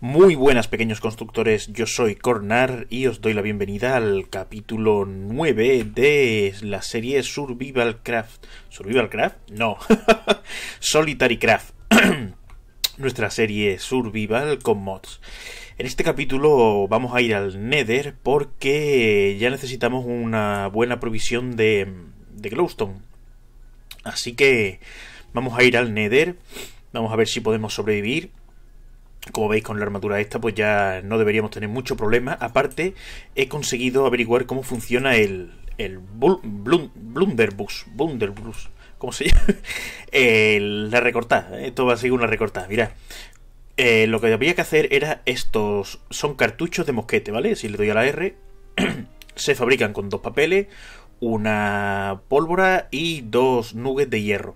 Muy buenas pequeños constructores, yo soy Cornar y os doy la bienvenida al capítulo 9 de la serie Survival Craft. ¿Survival Craft? No. Solitary Craft. Nuestra serie Survival con mods. En este capítulo vamos a ir al Nether porque ya necesitamos una buena provisión de, de glowstone. Así que vamos a ir al Nether. Vamos a ver si podemos sobrevivir como veis con la armadura esta, pues ya no deberíamos tener mucho problema. Aparte, he conseguido averiguar cómo funciona el, el Blunderbuss. ¿Cómo se llama? la recortada. Esto va a ser una recortada. Mira. Eh, lo que había que hacer era estos. Son cartuchos de mosquete, ¿vale? Si le doy a la R. se fabrican con dos papeles, una pólvora y dos nuggets de hierro.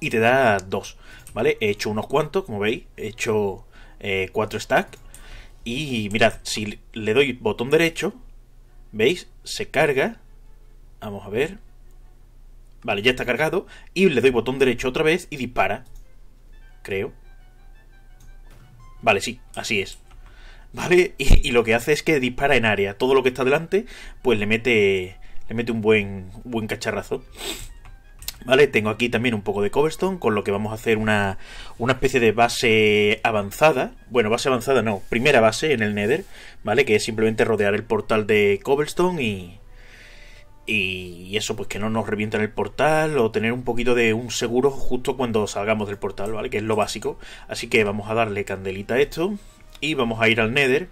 Y te da dos. ¿Vale? He hecho unos cuantos, como veis, he hecho eh, cuatro stacks. Y mirad, si le doy botón derecho, ¿veis? Se carga. Vamos a ver. Vale, ya está cargado. Y le doy botón derecho otra vez y dispara. Creo. Vale, sí, así es. ¿Vale? Y, y, lo que hace es que dispara en área. Todo lo que está delante, pues le mete. Le mete un buen, buen cacharrazo. ¿Vale? Tengo aquí también un poco de cobblestone, con lo que vamos a hacer una, una especie de base avanzada. Bueno, base avanzada no, primera base en el Nether, ¿vale? Que es simplemente rodear el portal de cobblestone y, y eso, pues que no nos revientan el portal o tener un poquito de un seguro justo cuando salgamos del portal, ¿vale? Que es lo básico. Así que vamos a darle candelita a esto y vamos a ir al Nether.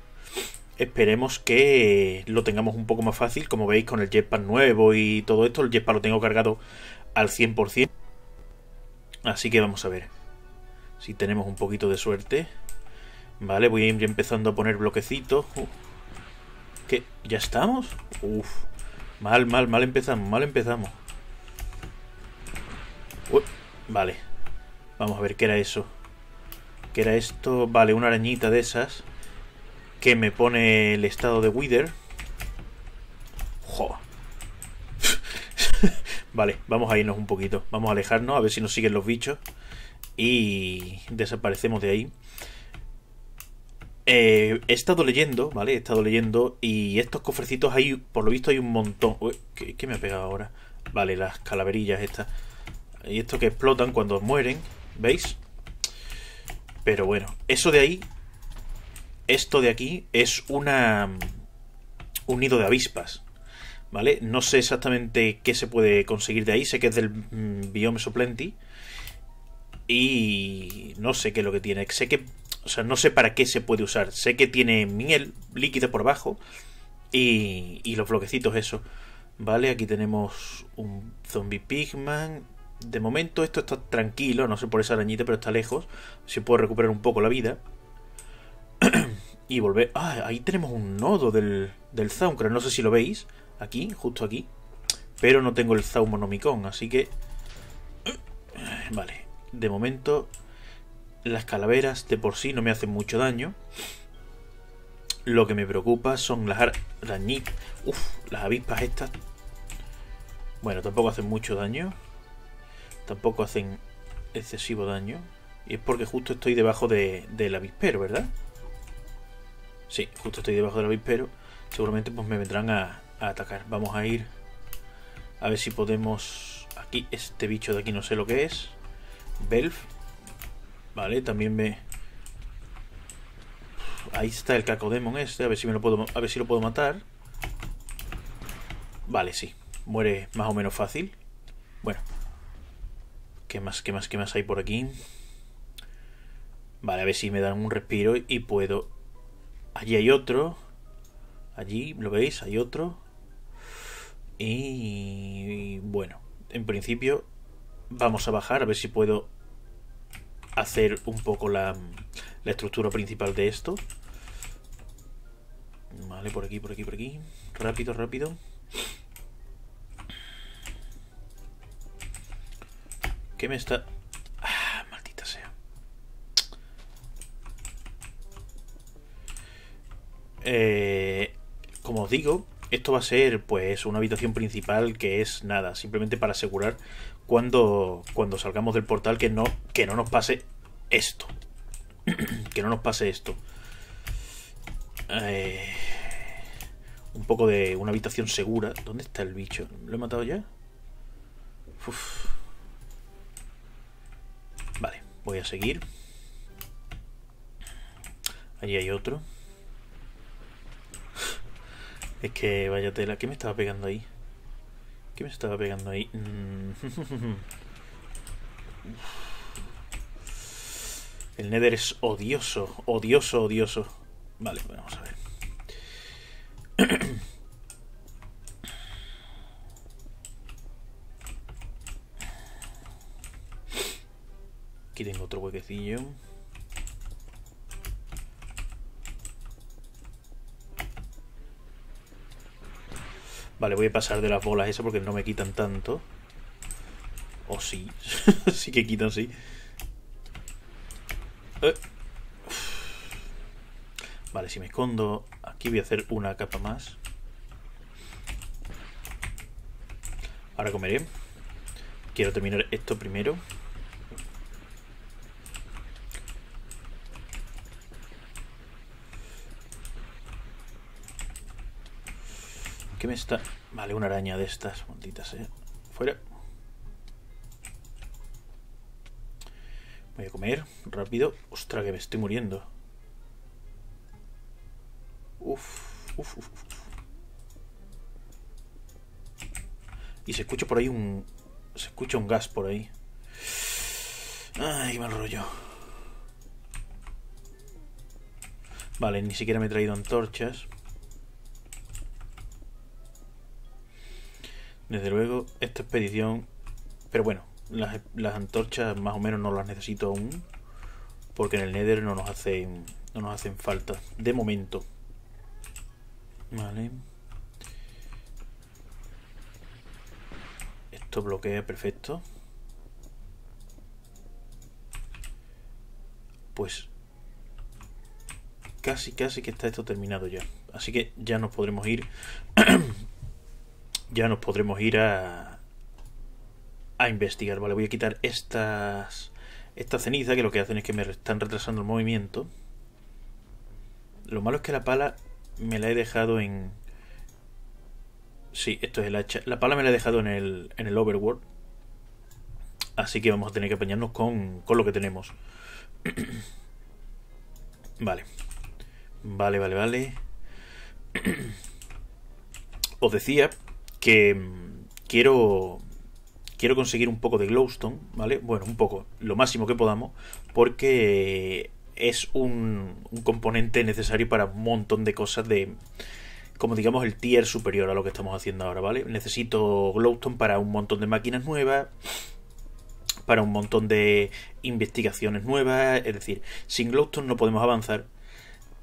Esperemos que lo tengamos un poco más fácil, como veis con el jetpack nuevo y todo esto. El jetpack lo tengo cargado al 100%. Así que vamos a ver si tenemos un poquito de suerte. Vale, voy a ir empezando a poner bloquecitos. Uh. ¿Qué? ¿Ya estamos? Uf. Mal, mal, mal empezamos, mal empezamos. vale. Vamos a ver qué era eso. ¿Qué era esto? Vale, una arañita de esas. Que me pone el estado de Wither. Joder. Vale, vamos a irnos un poquito. Vamos a alejarnos a ver si nos siguen los bichos. Y desaparecemos de ahí. Eh, he estado leyendo, ¿vale? He estado leyendo y estos cofrecitos hay, por lo visto hay un montón. Uy, ¿qué, me ha pegado ahora? Vale, las calaverillas estas. Y estos que explotan cuando mueren, ¿veis? Pero bueno, eso de ahí, esto de aquí es una un nido de avispas. ¿Vale? No sé exactamente qué se puede conseguir de ahí, sé que es del mm, biome Soplenty y no sé qué es lo que tiene, sé que, o sea, no sé para qué se puede usar, sé que tiene miel líquida por abajo y, y los bloquecitos eso, ¿vale? Aquí tenemos un zombie pigman, de momento esto está tranquilo, no sé por esa arañita, pero está lejos, si puedo recuperar un poco la vida. y volver... Ah, ahí tenemos un nodo del, del no sé si lo veis aquí, justo aquí. Pero no tengo el Zaumonomicon, así que... Vale, de momento las calaveras de por sí no me hacen mucho daño. Lo que me preocupa son las arañitas. Uf, las avispas estas. Bueno, tampoco hacen mucho daño. Tampoco hacen excesivo daño. Y es porque justo estoy debajo de, del avispero, ¿verdad? Sí, justo estoy debajo del avispero. Seguramente pues me vendrán a, a atacar. Vamos a ir a ver si podemos... Aquí, este bicho de aquí no sé lo que es. Belf. Vale, también me... Ahí está el cacodemon este, a ver si me lo puedo a ver si lo puedo matar. Vale, sí. Muere más o menos fácil. Bueno. ¿Qué más, qué más, qué más hay por aquí? Vale, a ver si me dan un respiro y puedo... Allí hay otro. Allí, ¿lo veis? Hay otro. Y bueno, en principio vamos a bajar a ver si puedo hacer un poco la, la estructura principal de esto. Vale, por aquí, por aquí, por aquí. Rápido, rápido. ¿Qué me está...? Ah, maldita sea. Eh, como os digo, esto va a ser pues una habitación principal que es nada, simplemente para asegurar cuando, cuando salgamos del portal que no, que no nos pase esto. que no nos pase esto. Eh, un poco de una habitación segura. ¿Dónde está el bicho? ¿Lo he matado ya? Vale, voy a seguir. Allí hay otro. Es que vaya tela. ¿Qué me estaba pegando ahí? ¿Qué me estaba pegando ahí? Mm. El Nether es odioso, odioso, odioso. Vale, vamos a ver. Aquí tengo otro huequecillo. Vale, voy a pasar de las bolas esas porque no me quitan tanto. O sí. sí que quitan, sí. Eh. Vale, si me escondo aquí voy a hacer una capa más. Ahora comeré. Quiero terminar esto primero. ¿Qué me está...? Vale, una araña de estas, malditas, eh. Fuera. Voy a comer rápido. Ostras, que me estoy muriendo. Uf, uf, uf, Y se escucha por ahí un... Se escucha un gas por ahí. Ay, mal rollo. Vale, ni siquiera me he traído antorchas. Desde luego, esta expedición... Pero bueno, las, antorchas más o menos no las necesito aún. Porque en el Nether no nos hacen, no nos hacen falta. De momento. Vale. Esto bloquea perfecto. Pues casi, casi que está esto terminado ya. Así que ya nos podremos ir ya nos podremos ir a, a investigar. Vale, voy a quitar estas esta ceniza que lo que hacen es que me están retrasando el movimiento. Lo malo es que la pala me la he dejado en... Sí, esto es el hacha. La pala me la he dejado en el, en el overworld. Así que vamos a tener que apañarnos con, con lo que tenemos. vale. Vale, vale, vale. Os decía que mm, quiero quiero conseguir un poco de glowstone, ¿vale? Bueno, un poco, lo máximo que podamos, porque es un, un, componente necesario para un montón de cosas de como digamos el tier superior a lo que estamos haciendo ahora, ¿vale? Necesito glowstone para un montón de máquinas nuevas, para un montón de investigaciones nuevas, es decir, sin glowstone no podemos avanzar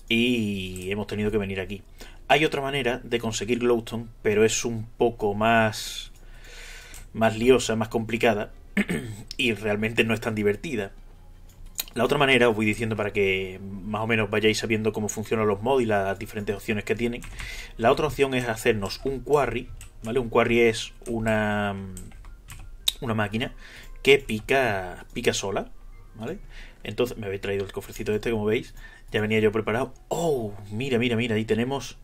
y hemos tenido que venir aquí. Hay otra manera de conseguir glowstone, pero es un poco más más liosa, más complicada y realmente no es tan divertida. La otra manera, os voy diciendo para que más o menos vayáis sabiendo cómo funcionan los mods y las diferentes opciones que tienen. La otra opción es hacernos un quarry, ¿vale? Un quarry es una una máquina que pica pica sola, ¿vale? Entonces me habéis traído el cofrecito este, como veis. Ya venía yo preparado. ¡Oh! Mira, mira, mira. Ahí tenemos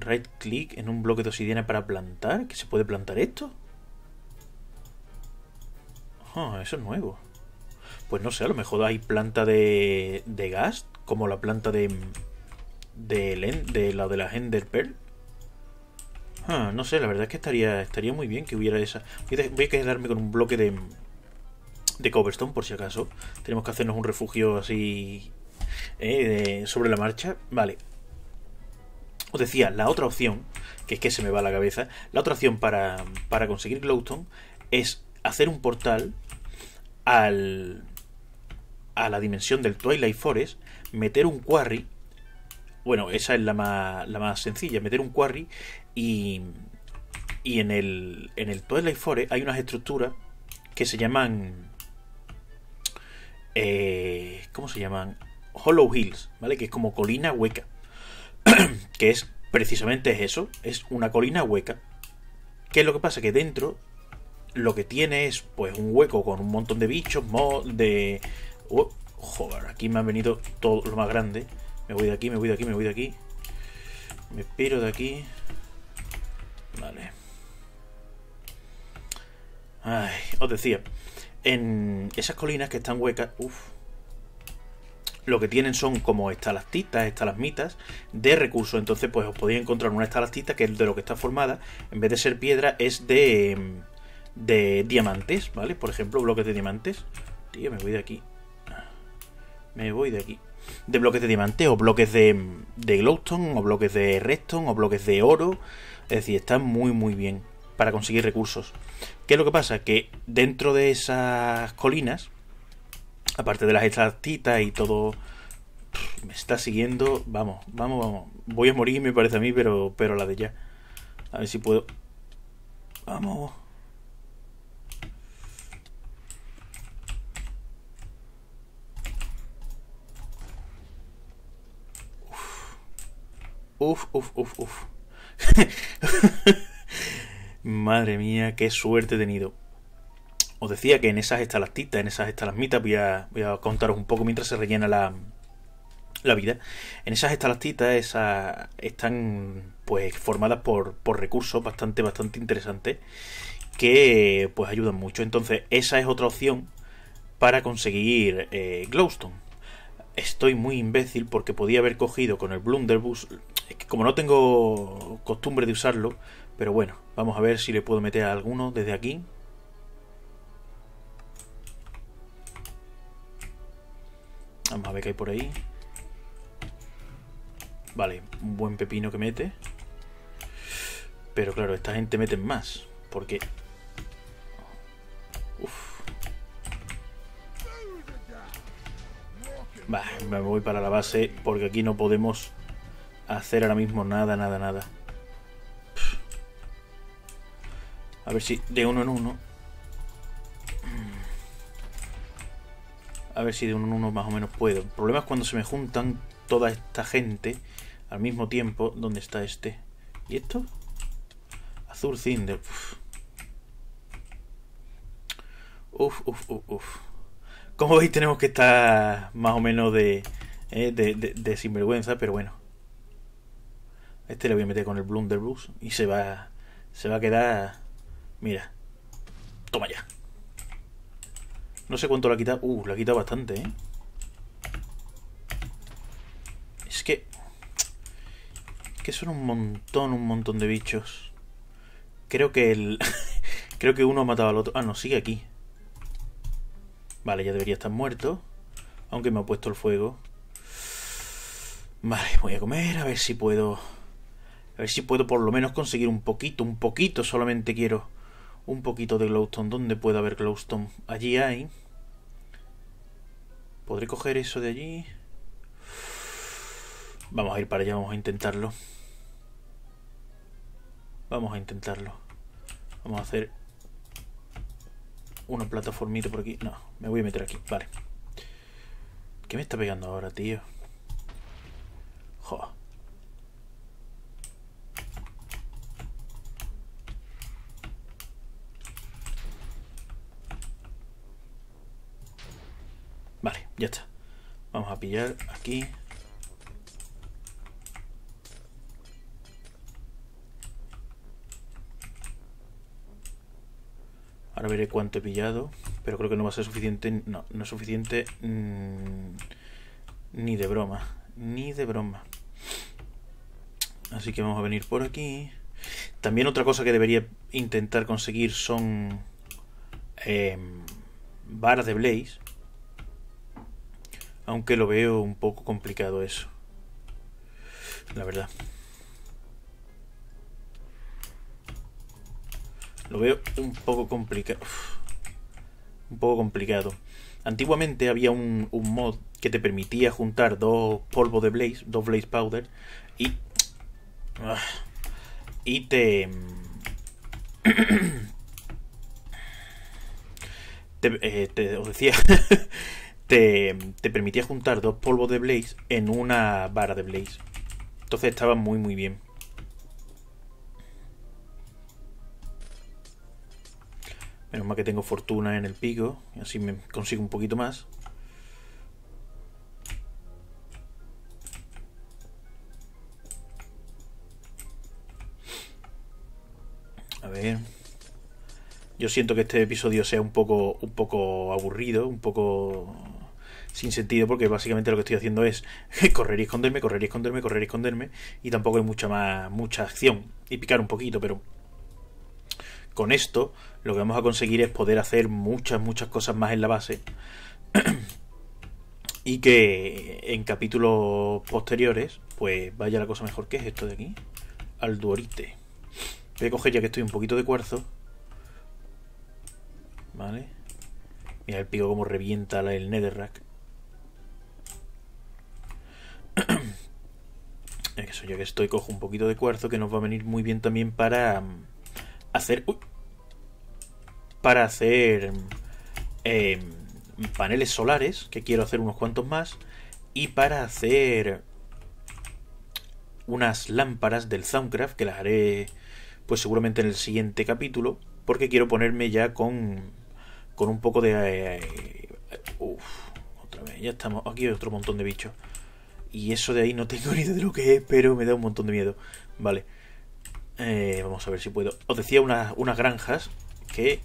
right click en un bloque de obsidiana para plantar. ¿Que se puede plantar esto? Ah, eso es nuevo. Pues no sé, a lo mejor hay planta de, de gas, como la planta de, de, la de la Ender Pearl. Ah, no sé, la verdad es que estaría, estaría muy bien que hubiera esa. Voy a quedarme con un bloque de, de cobblestone por si acaso. Tenemos que hacernos un refugio así eh, sobre la marcha. Vale, os decía, la otra opción, que es que se me va a la cabeza, la otra opción para, para conseguir Glowstone es hacer un portal al, a la dimensión del Twilight Forest, meter un quarry, bueno, esa es la más, la más sencilla, meter un quarry y, y en, el, en el Twilight Forest hay unas estructuras que se llaman... Eh, ¿Cómo se llaman? Hollow Hills, ¿vale? Que es como colina hueca. que es precisamente es eso, es una colina hueca. ¿Qué es lo que pasa? Que dentro lo que tiene es pues un hueco con un montón de bichos, de... Oh, aquí me ha venido todo lo más grande. Me voy de aquí, me voy de aquí, me voy de aquí. Me piro de aquí. Vale. Ay, os decía, en esas colinas que están huecas, uff, lo que tienen son como estalactitas, estalagmitas de recursos. Entonces, pues os podéis encontrar una estalactita que es de lo que está formada, en vez de ser piedra, es de, de diamantes, ¿vale? Por ejemplo, bloques de diamantes. Tío, me voy de aquí. Me voy de aquí. De bloques de diamante o bloques de, de glowstone o bloques de redstone o bloques de oro. Es decir, está muy muy bien para conseguir recursos. ¿Qué es lo que pasa? Que dentro de esas colinas aparte de las estalactitas y todo, me está siguiendo. Vamos, vamos, vamos. Voy a morir, me parece a mí, pero, pero la de ya. A ver si puedo. Vamos. Uf, uf, uf, uf. Madre mía, qué suerte he tenido. Os decía que en esas estalactitas, en esas estalagmitas, voy a, voy a contaros un poco mientras se rellena la, vida. En esas estalactitas esas están pues formadas por, por recursos bastante, bastante interesantes que pues ayudan mucho. Entonces, esa es otra opción para conseguir eh, glowstone. Estoy muy imbécil porque podía haber cogido con el Blunderbuss. Es que como no tengo costumbre de usarlo, pero bueno, vamos a ver si le puedo meter a alguno desde aquí. Vamos a ver qué hay por ahí. Vale, un buen pepino que mete. Pero claro, esta gente mete más. Porque... Uf. Va, me voy para la base porque aquí no podemos hacer ahora mismo nada, nada, nada. A ver si de uno en uno A ver si de uno en uno más o menos puedo. El problema es cuando se me juntan toda esta gente al mismo tiempo. ¿Dónde está este? ¿Y esto? Azul Cinder. Uf, uf, uf, uf. Como veis tenemos que estar más o menos de, eh, de, de, sinvergüenza, pero bueno. Este le voy a meter con el Blunderbuss y se va, se va a quedar... Mira. Toma ya. No sé cuánto la ha quitado. Uh, la ha quitado bastante, ¿eh? Es que... Es que son un montón, un montón de bichos. Creo que el... Creo que uno ha matado al otro. Ah, no, sigue aquí. Vale, ya debería estar muerto. Aunque me ha puesto el fuego. Vale, voy a comer, a ver si puedo... A ver si puedo por lo menos conseguir un poquito, un poquito. Solamente quiero un poquito de glowstone. ¿Dónde puede haber glowstone? Allí hay. ¿Podré coger eso de allí? Vamos a ir para allá, vamos a intentarlo. Vamos a intentarlo. Vamos a hacer una plataformita por aquí. No, me voy a meter aquí. Vale. ¿Qué me está pegando ahora, tío? Joder. Vale, ya está. Vamos a pillar aquí. Ahora veré cuánto he pillado. Pero creo que no va a ser suficiente. No, no es suficiente. Mm, ni de broma. Ni de broma. Así que vamos a venir por aquí. También otra cosa que debería intentar conseguir son eh, de Blaze. Aunque lo veo un poco complicado eso. La verdad. Lo veo un poco complicado. Un poco complicado. Antiguamente había un, mod que te permitía juntar dos polvos de Blaze, dos Blaze Powder, y. Ah, y te. te, eh, te os decía te, permitía juntar dos polvos de Blaze en una vara de Blaze. Entonces estaba muy muy bien. Menos mal que tengo fortuna en el pico. Y así me consigo un poquito más. A ver. Yo siento que este episodio sea un poco, un poco aburrido, un poco sin sentido, porque básicamente lo que estoy haciendo es correr y esconderme, correr y esconderme, correr y esconderme, y tampoco hay mucha más, mucha acción. Y picar un poquito, pero con esto lo que vamos a conseguir es poder hacer muchas, muchas cosas más en la base. y que en capítulos posteriores, pues vaya la cosa mejor. ¿Qué es esto de aquí? Alduorite. Voy a coger ya que estoy un poquito de cuarzo ¿Vale? Mira el pico como revienta el netherrack. Eso, ya que estoy, cojo un poquito de cuarzo que nos va a venir muy bien también para mm, hacer... para hacer em, paneles solares, que quiero hacer unos cuantos más, y para hacer unas lámparas del Soundcraft, que las haré pues seguramente en el siguiente capítulo, porque quiero ponerme ya con con un poco de... Eh, uf, otra vez, ya estamos. Aquí hay otro montón de bichos. Y eso de ahí no tengo ni idea de lo que es, pero me da un montón de miedo. Vale. Eh, vamos a ver si puedo. Os decía unas, unas granjas que...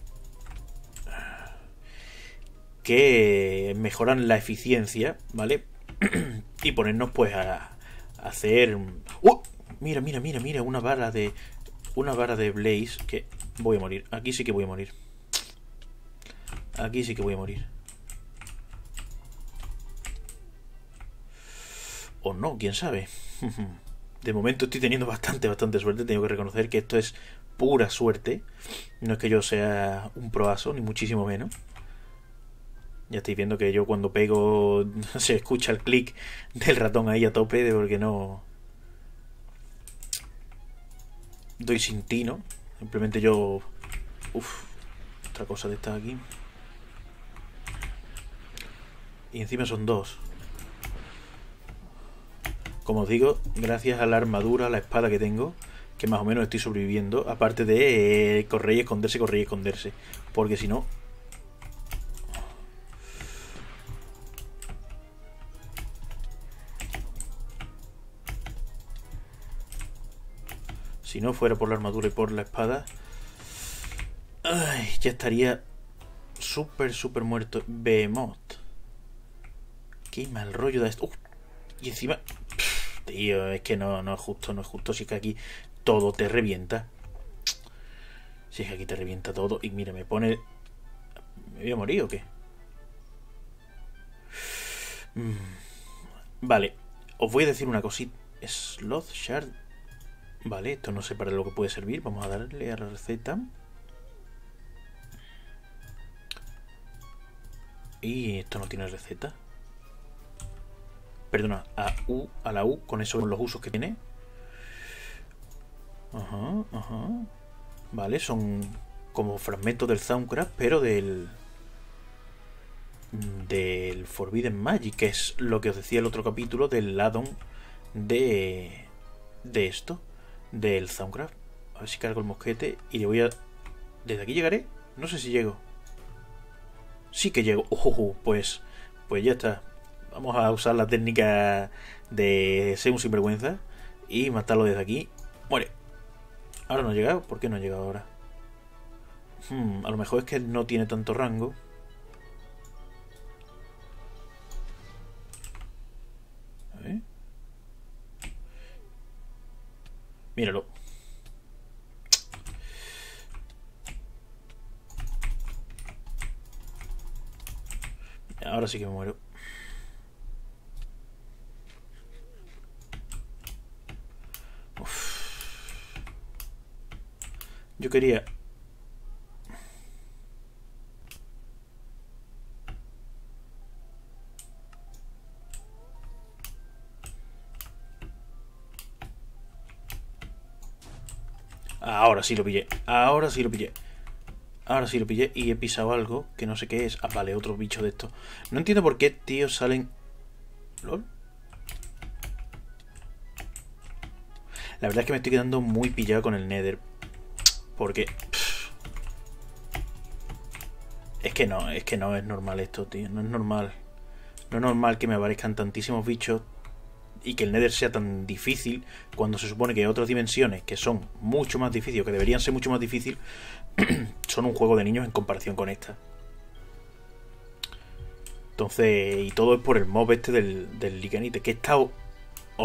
Que mejoran la eficiencia, ¿vale? y ponernos pues a, hacer... ¡Uh! Mira, mira, mira, mira, una vara de... Una vara de Blaze que voy a morir. Aquí sí que voy a morir. Aquí sí que voy a morir. O no, quién sabe. De momento estoy teniendo bastante, bastante suerte. Tengo que reconocer que esto es pura suerte. No es que yo sea un proaso, ni muchísimo menos. Ya estáis viendo que yo cuando pego se escucha el clic del ratón ahí a tope, de porque no... Doy sin tino. Simplemente yo... Uf, otra cosa de esta aquí. Y encima son dos. Como os digo, gracias a la armadura, a la espada que tengo, que más o menos estoy sobreviviendo. Aparte de eh, correr y esconderse, correr y esconderse. Porque si no... Si no fuera por la armadura y por la espada... Ay, ya estaría súper, súper muerto. Behemoth. Qué mal rollo de esto. y encima... tío, es que no, no es justo, no es justo. Si es que aquí todo te revienta. Si es que aquí te revienta todo. Y mira, me pone... ¿Me voy a morir o qué? Mm, vale. Os voy a decir una cosita. Sloth Shard. Vale, esto no sé para lo que puede servir. Vamos a darle a la receta. Y esto no tiene receta perdona, a U, a la U, con esos los usos que tiene. Ajá, ajá. Vale, son como fragmentos del Soundcraft, pero del del Forbidden Magic, que es lo que os decía el otro capítulo del addon de de esto, del Soundcraft. A ver si cargo el mosquete y le voy a desde aquí llegaré. No sé si llego. Sí que llego. Oh, pues pues ya está. Vamos a usar la técnica de ser un sinvergüenza y matarlo desde aquí. Muere. Ahora no ha llegado. ¿Por qué no ha llegado ahora? Hmm, a lo mejor es que no tiene tanto rango. A ver. Míralo. Ahora sí que me muero. Yo quería... Ahora sí lo pillé. Ahora sí lo pillé. Ahora sí lo pillé y he pisado algo que no sé qué es. Ah, vale, otro bicho de esto. No entiendo por qué, tío, salen... ¿Lol? La verdad es que me estoy quedando muy pillado con el Nether. Porque... es que no, es que no es normal esto, tío. No es normal. No es normal que me aparezcan tantísimos bichos y que el Nether sea tan difícil cuando se supone que otras dimensiones que son mucho más difíciles, que deberían ser mucho más difíciles, son un juego de niños en comparación con esta. Entonces, y todo es por el mob este del, del que he estado,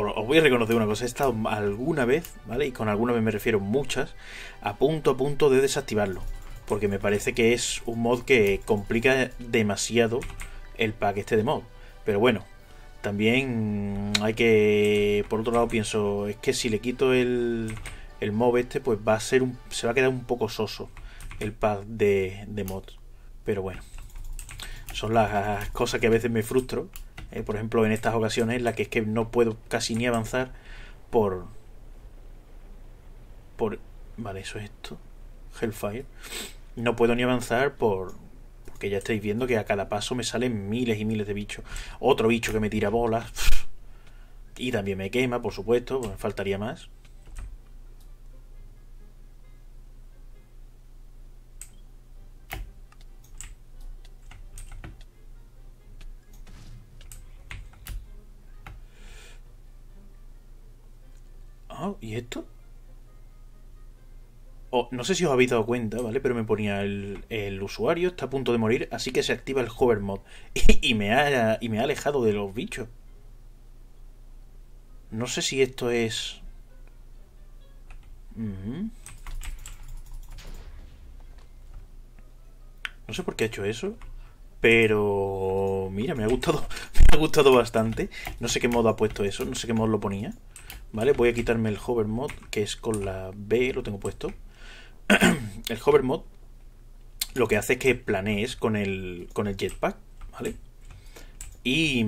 os voy a reconocer una cosa, he estado alguna vez, ¿vale? Y con alguna vez me refiero muchas, a punto a punto de desactivarlo. Porque me parece que es un mod que complica demasiado el pack este de mod. Pero bueno, también hay que, por otro lado pienso, es que si le quito el, el mob este, pues va a ser un, se va a quedar un poco soso el pack de, de mod. Pero bueno son las cosas que a veces me frustro. Eh, por ejemplo, en estas ocasiones las que es que no puedo casi ni avanzar por. por. Vale, eso es esto. Hellfire. No puedo ni avanzar por. Porque ya estáis viendo que a cada paso me salen miles y miles de bichos. Otro bicho que me tira bolas. Y también me quema, por supuesto. Pues me faltaría más. ¿Y esto? Oh, no sé si os habéis dado cuenta, ¿vale? Pero me ponía el, usuario está a punto de morir, así que se activa el hover mod. Y, me ha, y me ha alejado de los bichos. No sé si esto es... No sé por qué ha hecho eso. Pero... Mira, me ha gustado. Me ha gustado bastante. No sé qué modo ha puesto eso. No sé qué modo lo ponía. ¿Vale? Voy a quitarme el hover mod, que es con la B, lo tengo puesto. el hover mod lo que hace es que planees con el, con el jetpack, ¿vale? Y,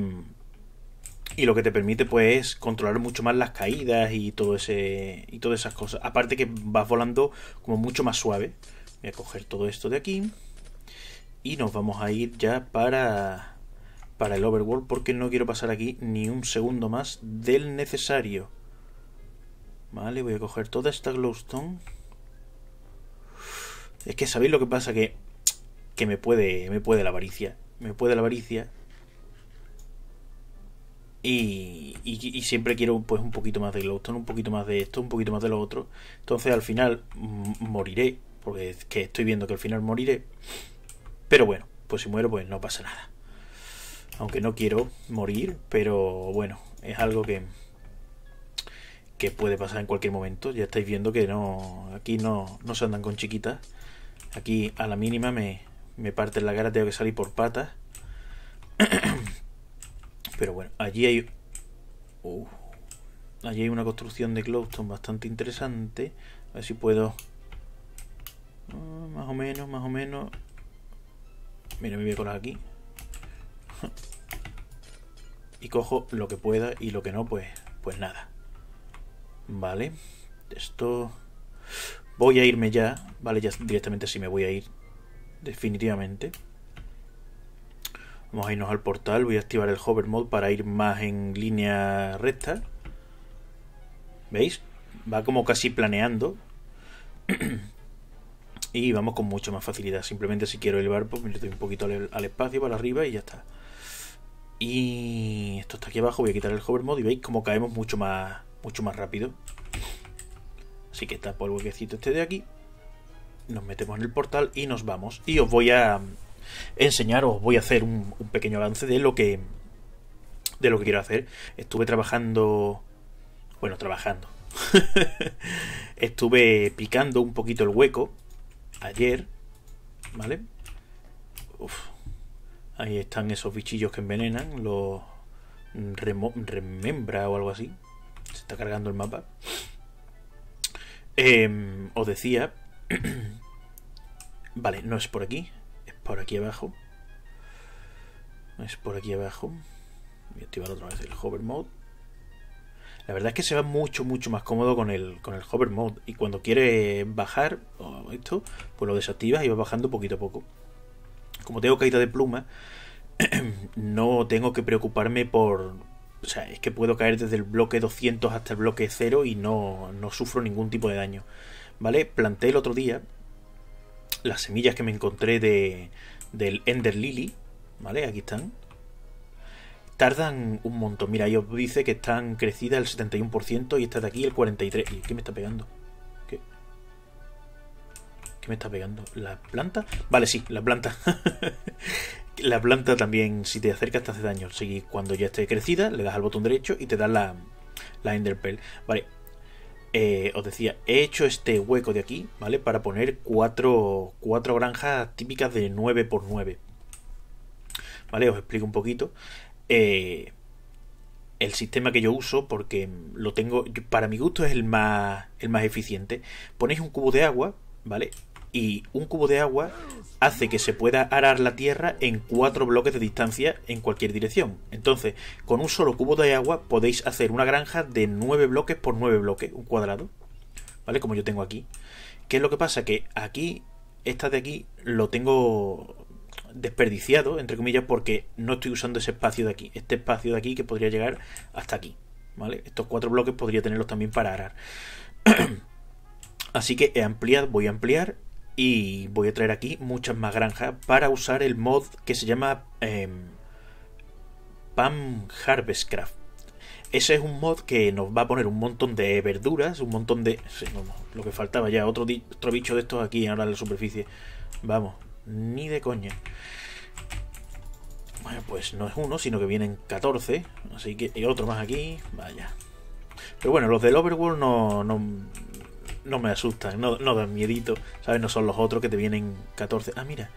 y lo que te permite pues es controlar mucho más las caídas y todo ese y todas esas cosas. Aparte que vas volando como mucho más suave. Voy a coger todo esto de aquí y nos vamos a ir ya para para el overworld porque no quiero pasar aquí ni un segundo más del necesario. Vale, voy a coger toda esta glowstone. Es que sabéis lo que pasa que que me puede me puede la avaricia, me puede la avaricia. Y, y, siempre quiero pues un poquito más de glowstone, un poquito más de esto, un poquito más de lo otro. Entonces al final moriré, porque es que estoy viendo que al final moriré. Pero bueno, pues si muero pues no pasa nada. Aunque no quiero morir, pero bueno, es algo que, que puede pasar en cualquier momento. Ya estáis viendo que no aquí no, no se andan con chiquitas. Aquí a la mínima me, me parten la cara, tengo que salir por patas. Pero bueno, allí hay... Uh, allí hay una construcción de glowstone bastante interesante. A ver si puedo... Uh, más o menos, más o menos... Mira, me voy a colar aquí. y cojo lo que pueda y lo que no, pues, pues nada. Vale. Esto... Voy a irme ya. Vale, ya directamente sí me voy a ir. Definitivamente. Vamos a irnos al portal. Voy a activar el hover mode para ir más en línea recta. ¿Veis? Va como casi planeando. y vamos con mucha más facilidad. Simplemente si quiero elevar, pues me doy un poquito al, al, espacio para arriba y ya está. Y esto está aquí abajo. Voy a quitar el hover mode y veis como caemos mucho más mucho más rápido. Así que tapo el huequecito este de aquí. Nos metemos en el portal y nos vamos. Y os voy a enseñar, os voy a hacer un, pequeño avance de lo que de lo que quiero hacer. Estuve trabajando, bueno, trabajando. Estuve picando un poquito el hueco ayer, ¿vale? Ahí están esos bichillos que envenenan, los remembra o algo así. Se está cargando el mapa. Em, os decía. vale, no es por aquí. Es por aquí abajo. Es por aquí abajo. Voy a activar otra vez el hover mode. La verdad es que se va mucho, mucho más cómodo con el, con el hover mode. Y cuando quiere bajar esto, pues lo desactivas y va bajando poquito a poco. Como tengo caída de pluma, no tengo que preocuparme por, o sea, es que puedo caer desde el bloque 200 hasta el bloque 0 y no, no sufro ningún tipo de daño. ¿Vale? Planté el otro día las semillas que me encontré de, del Ender Lily. ¿Vale? Aquí están. tardan un montón. Mira, ahí dice que están crecidas el 71% y esta de aquí el 43%. ¿Y qué me está pegando? ¿Qué? ¿Qué me está pegando? ¿La planta? Vale, sí, la planta. la planta también, si te acercas, te hace daño. Si cuando ya esté crecida, le das al botón derecho y te da la, la Enderpell. Vale, eh, os decía, he hecho este hueco de aquí, ¿vale? Para poner cuatro, cuatro granjas típicas de 9x9. ¿Vale? Os explico un poquito. Eh, el sistema que yo uso, porque lo tengo, para mi gusto es el más, el más eficiente. Ponéis un cubo de agua, ¿vale? Y un cubo de agua hace que se pueda arar la tierra en cuatro bloques de distancia en cualquier dirección. Entonces, con un solo cubo de agua podéis hacer una granja de nueve bloques por nueve bloques, un cuadrado, ¿vale? Como yo tengo aquí. ¿Qué es lo que pasa? Que aquí, esta de aquí, lo tengo desperdiciado, entre comillas, porque no estoy usando ese espacio de aquí. Este espacio de aquí que podría llegar hasta aquí. ¿Vale? Estos cuatro bloques podría tenerlos también para arar. Así que he ampliado, voy a ampliar y voy a traer aquí muchas más granjas para usar el mod que se llama eh, Pam Harvestcraft. Ese es un mod que nos va a poner un montón de verduras, un montón de... lo que faltaba ya, otro, otro bicho de estos aquí ahora en la superficie. Vamos, ni de coña. Bueno, pues no es uno, sino que vienen 14. Así que hay otro más aquí. Vaya. Pero bueno, los del Overworld no, no, no me asustan, no, no, dan miedito. ¿Sabes? No son los otros que te vienen 14. Ah, mira.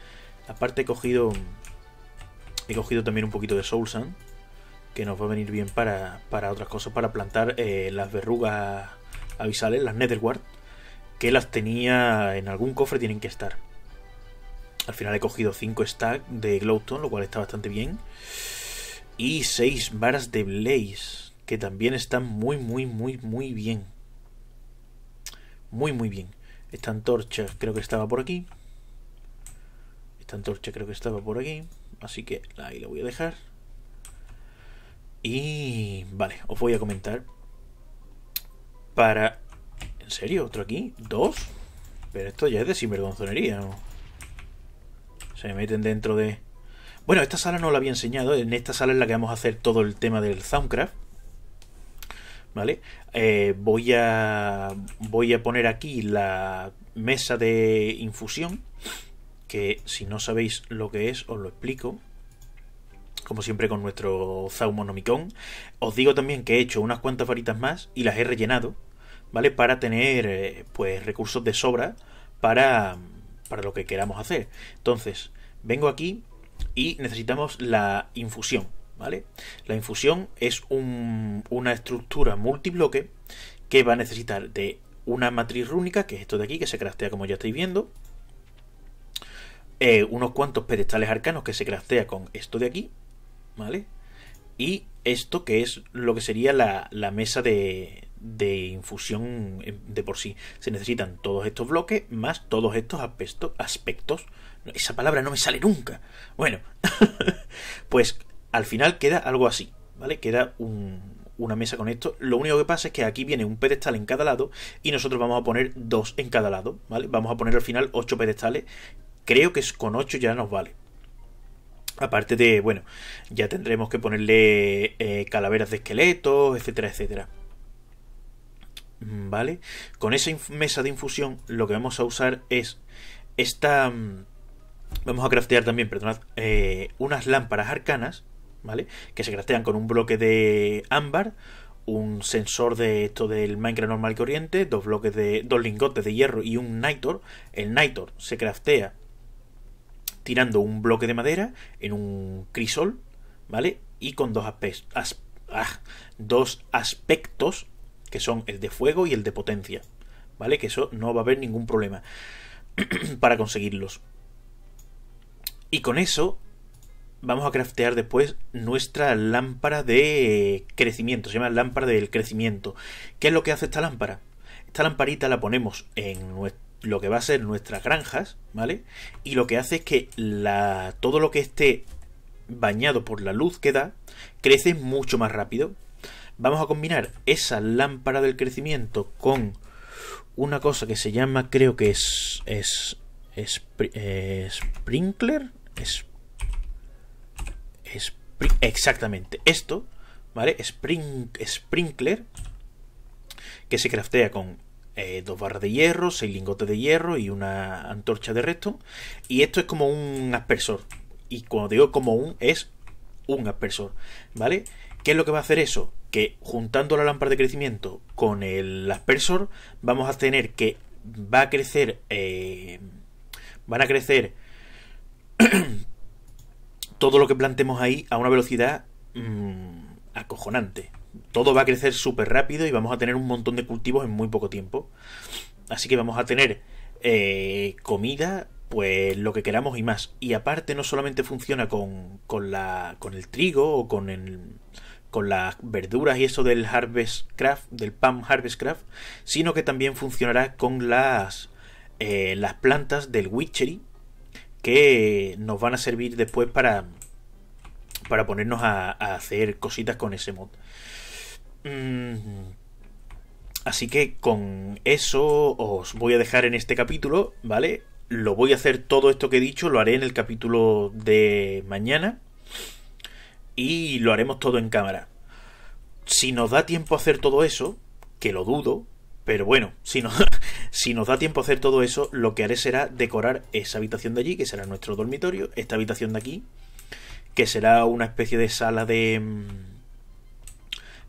Aparte he cogido... He cogido también un poquito de Soul Sand. Que nos va a venir bien para, para otras cosas. Para plantar eh, las verrugas avisales, las Netherward. Que las tenía en algún cofre, tienen que estar. Al final he cogido 5 stacks de Glowstone, lo cual está bastante bien. Y 6 varas de Blaze, que también están muy, muy, muy, muy bien. Muy, muy bien. Esta antorcha creo que estaba por aquí. Esta antorcha creo que estaba por aquí. Así que ahí la voy a dejar. Y... Vale, os voy a comentar. Para... ¿En serio? ¿Otro aquí? ¿Dos? Pero esto ya es de sinvergonzonería, ¿no? Se meten dentro de... Bueno, esta sala no la había enseñado. En esta sala es la que vamos a hacer todo el tema del Soundcraft. Eh, voy a voy a poner aquí la mesa de infusión. Que si no sabéis lo que es, os lo explico. Como siempre con nuestro Zaumonomicon. Os digo también que he hecho unas cuantas varitas más y las he rellenado. ¿Vale? Para tener eh, pues recursos de sobra para para lo que queramos hacer. Entonces, vengo aquí y necesitamos la infusión, ¿vale? La infusión es una estructura multibloque que va a necesitar de una matriz rúnica, que es esto de aquí, que se craftea como ya estáis viendo, eh, unos cuantos pedestales arcanos que se craftea con esto de aquí, ¿vale? Y esto que es lo que sería la, mesa de, de infusión de por sí. Se necesitan todos estos bloques más todos estos aspectos. aspectos. Esa palabra no me sale nunca. Bueno, pues al final queda algo así, ¿vale? Queda una mesa con esto. Lo único que pasa es que aquí viene un pedestal en cada lado y nosotros vamos a poner dos en cada lado, ¿vale? Vamos a poner al final ocho pedestales. Creo que con ocho ya nos vale. Aparte de, bueno, ya tendremos que ponerle eh, calaveras de esqueletos, etcétera, etcétera. ¿Vale? Con esa mesa de infusión lo que vamos a usar es esta... Mm, vamos a craftear también, perdonad, eh, unas lámparas arcanas, ¿vale? Que se craftean con un bloque de ámbar, un sensor de esto del Minecraft normal corriente, dos bloques de dos lingotes de hierro y un Nitor. El Nitor se craftea tirando un bloque de madera en un crisol, ¿vale? Y con dos, ah, dos aspectos que son el de fuego y el de potencia, ¿vale? Que eso no va a haber ningún problema para conseguirlos. Y con eso vamos a craftear después nuestra lámpara de crecimiento, se llama lámpara del crecimiento. ¿Qué es lo que hace esta lámpara? Esta lamparita la ponemos en lo que va a ser nuestras granjas, ¿vale? Y lo que hace es que todo lo que esté bañado por la luz que da crece mucho más rápido vamos a combinar esa lámpara del crecimiento con una cosa que se llama, creo que es, es, es, eh, sprinkler, es, exactamente esto, ¿vale? Spring, sprinkler, que se craftea con eh, dos barras de hierro, seis lingotes de hierro y una antorcha de resto. Y esto es como un aspersor. Y cuando digo como un, es un aspersor, ¿vale? ¿Qué es lo que va a hacer eso? Que juntando la lámpara de crecimiento con el aspersor, vamos a tener que va a crecer, eh, van a crecer todo lo que plantemos ahí a una velocidad mmm, acojonante. Todo va a crecer súper rápido y vamos a tener un montón de cultivos en muy poco tiempo. Así que vamos a tener eh, comida, pues lo que queramos y más. Y aparte no solamente funciona con, con, la, con el trigo o con, el, con las verduras y eso del Harvest Craft, del Palm Harvest Craft, sino que también funcionará con las, eh, las plantas del Witchery que nos van a servir después para, para ponernos a, hacer cositas con ese mod. Mm. Así que con eso os voy a dejar en este capítulo, ¿vale? Lo voy a hacer todo esto que he dicho, lo haré en el capítulo de mañana y lo haremos todo en cámara. Si nos da tiempo a hacer todo eso, que lo dudo, pero bueno, si, si nos da tiempo a hacer todo eso, lo que haré será decorar esa habitación de allí, que será nuestro dormitorio, esta habitación de aquí, que será una especie de sala de mm,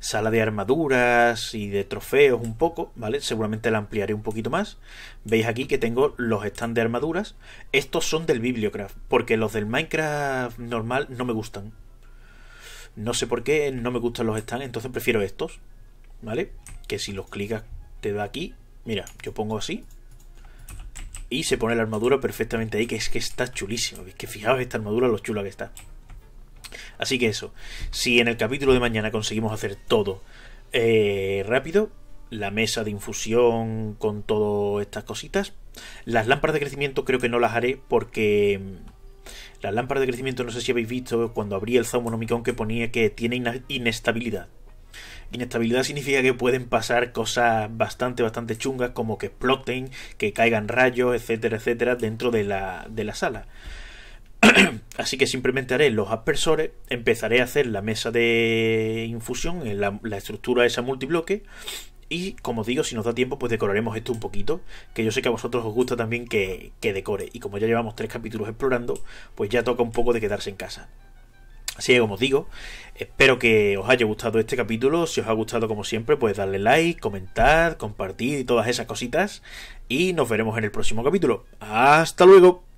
sala de armaduras y de trofeos un poco, ¿vale? Seguramente la ampliaré un poquito más. Veis aquí que tengo los stands de armaduras. Estos son del Bibliocraft, porque los del Minecraft normal no me gustan. No sé por qué no me gustan los stands, entonces prefiero estos, ¿vale? Que si los clicas te da aquí, mira, yo pongo así y se pone la armadura perfectamente ahí, que es que está chulísimo. Es que fijaos esta armadura lo chula que está. Así que eso, si en el capítulo de mañana conseguimos hacer todo eh, rápido, la mesa de infusión con todas estas cositas, las lámparas de crecimiento creo que no las haré porque mm, las lámparas de crecimiento no sé si habéis visto cuando abrí el Zaumonomicon que ponía que tiene inestabilidad. Inestabilidad significa que pueden pasar cosas bastante, bastante chungas como que exploten, que caigan rayos, etcétera, etcétera, dentro de la, de la sala. Así que simplemente haré los aspersores, empezaré a hacer la mesa de infusión, la, la estructura de esa multibloque. Y como digo, si nos da tiempo, pues decoraremos esto un poquito. Que yo sé que a vosotros os gusta también que, que decore. Y como ya llevamos tres capítulos explorando, pues ya toca un poco de quedarse en casa. Así que como os digo, espero que os haya gustado este capítulo. Si os ha gustado como siempre, pues darle like, comentar, compartir y todas esas cositas. Y nos veremos en el próximo capítulo. Hasta luego.